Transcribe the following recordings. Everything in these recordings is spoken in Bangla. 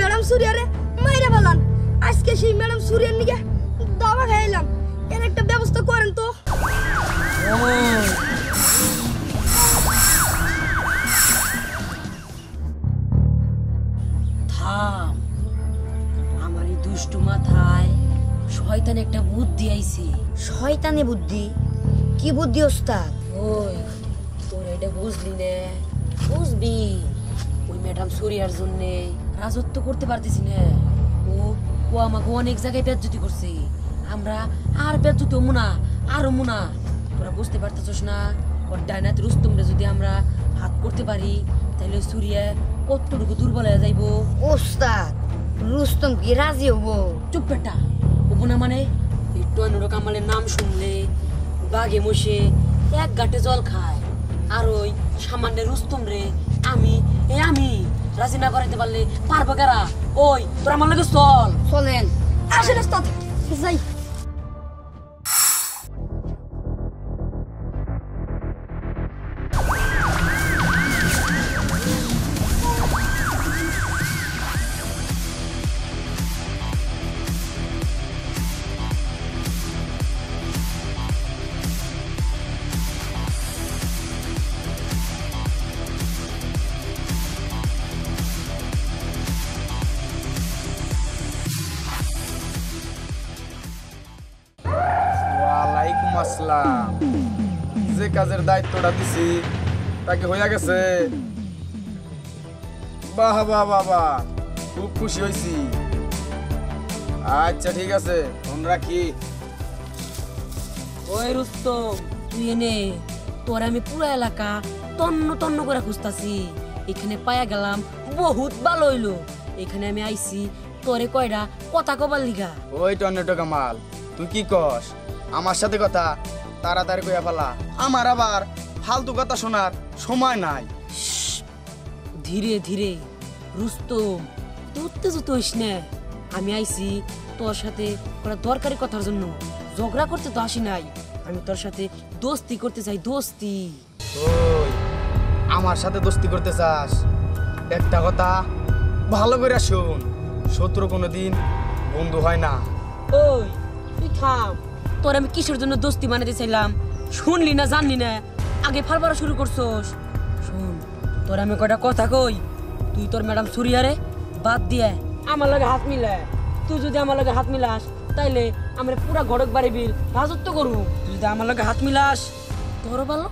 ম্যাডাম সুরিয়ারে মাইরা ফেলান। আজকে সেই ম্যাডাম সুরিয়ার নিকে দাবা খাইলাম। এর একটা ব্যবস্থা করেন তো। থাম। আমার এই দুষ্টু মাথায় শয়তান একটা বুদ্ধি আইছে। শয়তানি বুদ্ধি? কি বুদ্ধি ওস্তাদ? ওই তোর এটা বুঝলি না? বুঝবি? ওই ম্যাডাম সুরিয়ার জন্য রাজত্ব করতে পারতেছি না। ও ও আমাকে অনেক জায়গায় বেজ্জতি করছে। আমরা আর বেজ্জতি হমু না আর হমু না। তোরা বুঝতে পারতেছস না ওর ডাইনাত রুস্তমরে যদি আমরা হাত করতে পারি তাহলে সুরিয়া কতটুকু দুর্বল হয়ে যাইবো? ওস্তাদ রুস্তম কি রাজি হব? চুপ বেটা হব না মানে? এই টয়নুর কামালের নাম শুনলে বাঘে মশে এক গাঁটে জল খায়। আর ওই সামান্য রুস্তম রে আমি আমি রাজি না করাইতে পারলে পারব কারা? ওই তোর আমার লাগে চল। চলেন। আসেন যাই। আসসালাম যে কাজের দায়িত্বটা দিছি তাকে হইয়া গেছে? বাহ বাহ বাহ খুব খুশি হয়েছি আচ্ছা ঠিক আছে ফোন রাখি। ওই রুস্তম তুই এনে তোর আমি পুরো এলাকা তন্ন তন্ন করে খুঁজতাছি। এখানে পায়া গেলাম বহুত ভালো হইল। এখানে আমি আইছি তোরে কয়টা কথা কবার লিগা। ওই টর্নেটো কামাল তুই কি কস? আমার সাথে কথা তাড়াতাড়ি কইয়া ফেলা। আমার আবার ফালতু কথা শোনার সময় নাই। ধীরে ধীরে। রুস্তম তুই উত্তেজিত হইস না। আমি আইছি তোর সাথে কোনো দরকারি কথার জন্য। ঝগড়া করতে তো আসি নাই। আমি তোর সাথে দোস্তি করতে চাই দোস্তি। ওই আমার সাথে দোস্তি করতে চাস? একটা কথা ভালো করে শোন। শত্রু কোনোদিন বন্ধু হয় না। ওই তুই থাম। তোর আমি কিসের জন্য দোস্তি বানাতে চাইলাম শুনলি না জানলি না? আগে ফালবারা শুরু করছস। শুন তোর আমি কয়টা কথা কই? তুই তোর ম্যাডাম সুরিয়ারে বাদ দিয়ে আমার লগে হাত মিলা তুই যদি আমার লগে হাত মিলাস তাইলে আমরা পুরা গড়ক বাড়ি বিল রাজত্ব করব। তুই যদি আমার লগে হাত মিলাস তোরও ভালো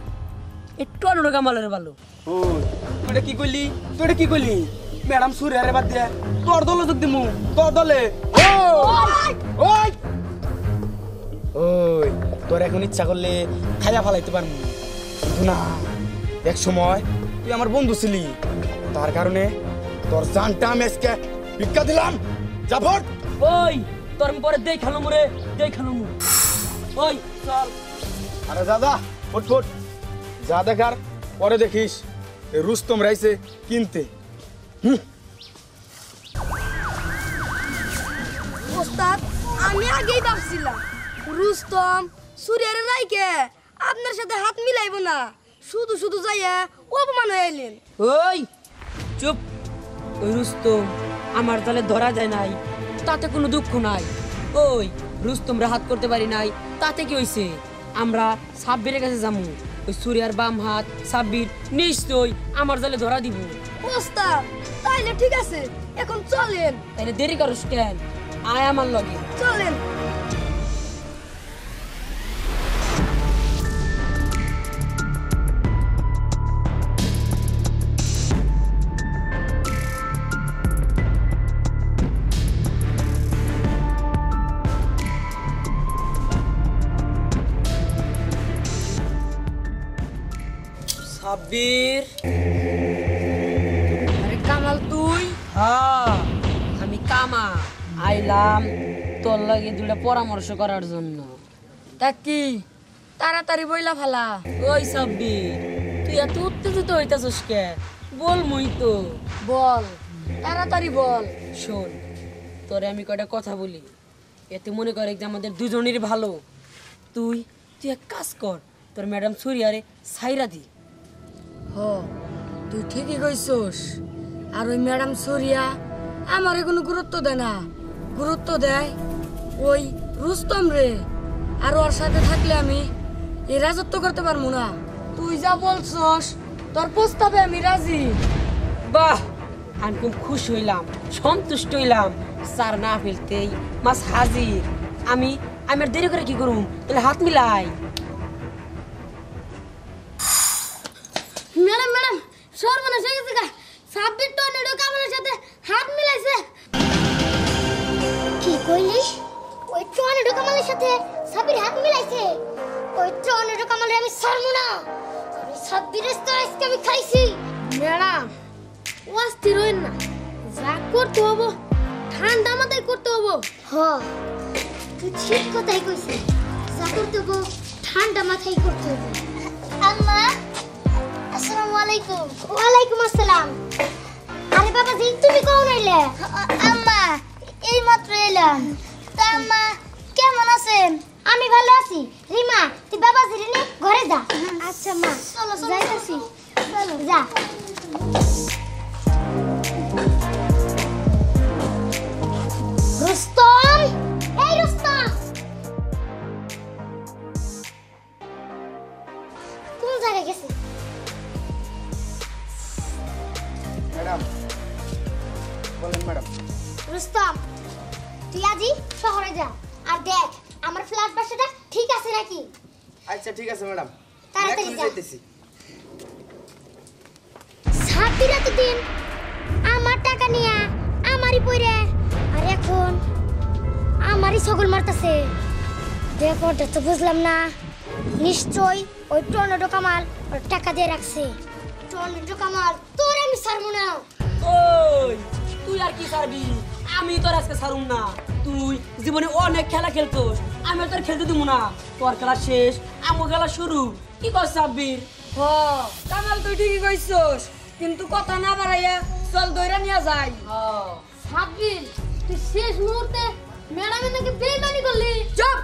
একটু আলুটা কামালের ভালো। ওই তুই কি করলি তুই কি করলি ম্যাডাম সুরিয়ারে বাদ দিয়ে তোর দলে যোগ দিমু তোর দলে। ওই ওই ওই তোর এখন ইচ্ছা করলে খাইয়া ফেলাইতে পারব। কিন্তু না এক সময় তুই আমার বন্ধু ছিলি। তার কারণে তোর জানটা আমি আজকে ভিক্ষা দিলাম। জাফর ওই তোর আমি পরে দেখাল মুরে দেখাল মু ওই চল। আরে দাদা ফুট ফুট যা দেখার পরে দেখিস। এই রুস্তম রাইছে কিনতে। হুম। ওস্তাদ আমি আগেই ভাবছিলাম। রুস্তম সুরিয়ারে রাইকে আপনার সাথে হাত মিলাইব না। শুধু শুধু যাইয়া অপমান হয়ে এলেন। ওই চুপ। ওই রুস্তম আমার দলে ধরা যায় নাই। তাতে কোনো দুঃখ নাই। ওই রুস্তমরা হাত করতে পারি নাই। তাতে কি হইছে? আমরা সাব্বিরের কাছে যামু। ওই সুরিয়ার বাম হাত সাব্বির নিশ্চয় আমার দলে ধরা দিব। ওস্তাদ তাইলে ঠিক আছে এখন চলেন। তাইলে দেরি করস কেন? আয় আমার লগে। চলেন। সাব্বির আরে কামাল তুই? হ্যাঁ। আমি কামা। আইলাম তোর লাগে দুটা পরামর্শ করার জন্য। তা কি? তাড়াতাড়ি বইলা ফেলা। ওই সাব্বির তুই এত উত্তেজিত হইতাছস কে? বল মুই তো। বল তাড়াতাড়ি বল। শোন তোরে আমি কয়টা কথা বলি। এতে মনে করে যে আমাদের দুজনেরই ভালো। তুই তুই এক কাজ কর তোর ম্যাডাম সুরিয়ারে সাইরা দি। হ, তুই ঠিকই কইছস। আর ওই ম্যাডাম সরিয়া আমারে কোনো গুরুত্ব দেয় না। গুরুত্ব দেয় ওই রুস্তম রে। আর ওর সাথে থাকলে আমি এ রাজত্ব করতে পারব না। তুই যা বলছস, তোর প্রস্তাবে আমি রাজি। বাহ, আমি খুব খুশি হইলাম, সন্তুষ্ট হইলাম। স্যার না ফেলতেই মাছ হাজির। আমি আমি আর দেরি করে কি করুম? তাহলে হাত মিলাই। ম্যাডাম ম্যাডাম সর্বনাশ হয়ে গেছে গা। সাব্বির টর্নেডো কামালের সাথে হাত মিলাইছে। কি কইলি? ওই টর্নেডো কামালের সাথে সাবির হাত মিলাইছে। ওই টর্নেডো কামালের আমি ছাড়বো না। আমি সাব্বিরের আজকে আমি খাইছি। ম্যাডাম অস্থির হইন না। যা করতে হব ঠান্ডা মাথায় করতে হব। হ তুই ঠিক কথাই কইছিস। যা করতে হব ঠান্ডা মাথায় করতে হবে। আম্মা আসসালামু আলাইকুম। ওয়ালাইকুম আসসালাম। আরে বাবা জি তুমি কখন আইলে? আম্মা এই মাত্র এলাম। তা আম্মা কেমন আছেন? আমি ভালো আছি। রিমা তুই বাবা জি ঘরে যা। আচ্ছা মা চলো যাইতাছি। চলো। যা। রুস্তম! এই রুস্তম! কোন জায়গায় গেছে? ম্যাডাম বলেন ম্যাডাম। রুস্তম তুই আজই শহরে যা আর দেখ আমার ফ্ল্যাট বাসাটা ঠিক আছে নাকি? আচ্ছা ঠিক আছে ম্যাডাম। তাড়াতাড়ি। যাইতেছি। সাত দিন দিন আমার টাকা নিয়া আমারই পইরে আর এখন আমারই ছগল মারতাছে। ব্যাপারটা তো বুঝলাম না। নিশ্চয় ওই টর্নেডো কামাল ওর টাকা দিয়ে রাখছে। টর্নেডো কামাল আমি ছাড়বো না। ওই তুই আর কি সারবি আমি তোর আজকে সারুম না। তুই জীবনে অনেক খেলা খেলতোস। আমি আর তোর খেলতে দিব না। তোর খেলা শেষ আমার খেলা শুরু। কি কর সাব্বির হ কামাল তুই ঠিকই কইছস। কিন্তু কথা না বাড়াইয়া চল দইরা নিয়ে যাই। হ্যাঁ সাব্বির তুই শেষ মুহূর্তে ম্যাডামের নাকি বেইমানি করলি? চুপ!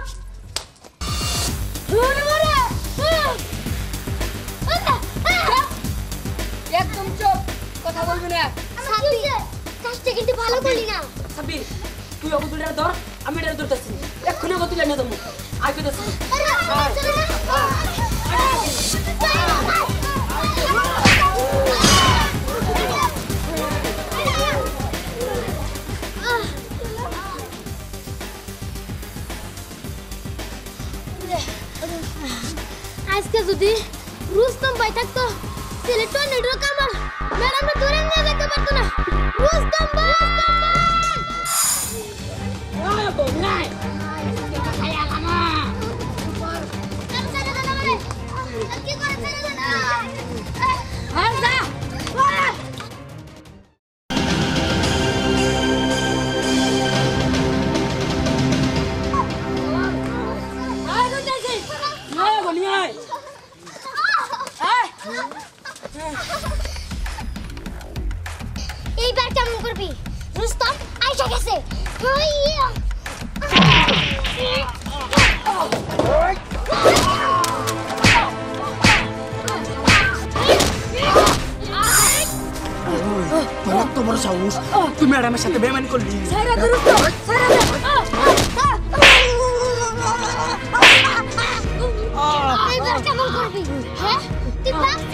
বলবি না সাব্বির কাজটা কিন্তু ভালো করলি না সাব্বির তুই অবু তুলে ধর আমি এটা ধরতেছি এক্ষুনি অবু তুলে নিয়ে দেবো আর কেতেছি রুস্তম আইসা গেছে ওই ইয়া। তোর এত বড় সাহস তুই ম্যাডামের সাথে বেমানি করলি ছাইরা দে রুস্তম ছাইরা দে এইবার কেমন করবি হ্যাঁ তুই ভাবছিলি আমার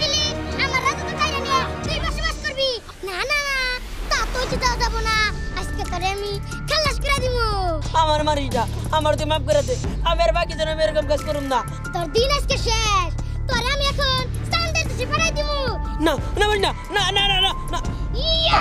আজকে তোরে আমি খালাস করে দিব আমার মারিটা আমার তুই মাফ করে দে আমি আর বাকি জন আমি এরকম কাজ করুম না তোর দিন আজকে শেষ তোরে আমি এখন সান্দের দেশে পাঠাই দিব না না বলি না না না না না না ইয়া